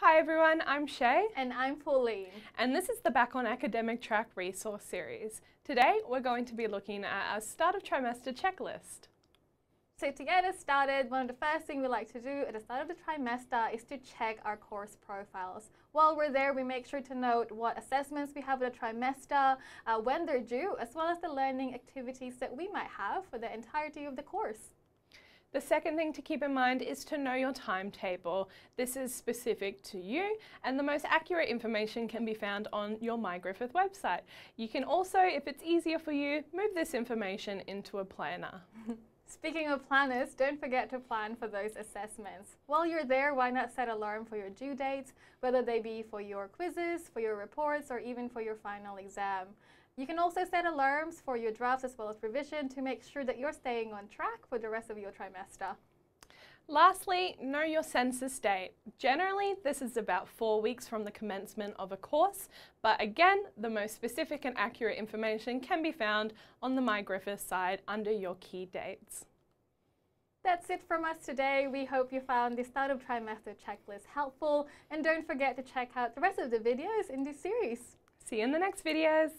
Hi everyone, I'm Shay. And I'm Pauline. And this is the Back on Academic Track resource series. Today we're going to be looking at our start of trimester checklist. So to get us started, one of the first things we like to do at the start of the trimester is to check our course profiles. While we're there, we make sure to note what assessments we have in the trimester, uh, when they're due, as well as the learning activities that we might have for the entirety of the course. The second thing to keep in mind is to know your timetable. This is specific to you and the most accurate information can be found on your MyGriffith website. You can also, if it's easier for you, move this information into a planner. Speaking of planners, don't forget to plan for those assessments. While you're there, why not set alarm for your due dates, whether they be for your quizzes, for your reports, or even for your final exam. You can also set alarms for your drafts as well as revision to make sure that you're staying on track for the rest of your trimester. Lastly, know your census date. Generally, this is about four weeks from the commencement of a course, but again, the most specific and accurate information can be found on the MyGriffith side under your key dates. That's it from us today. We hope you found the start of trimester checklist helpful and don't forget to check out the rest of the videos in this series. See you in the next videos.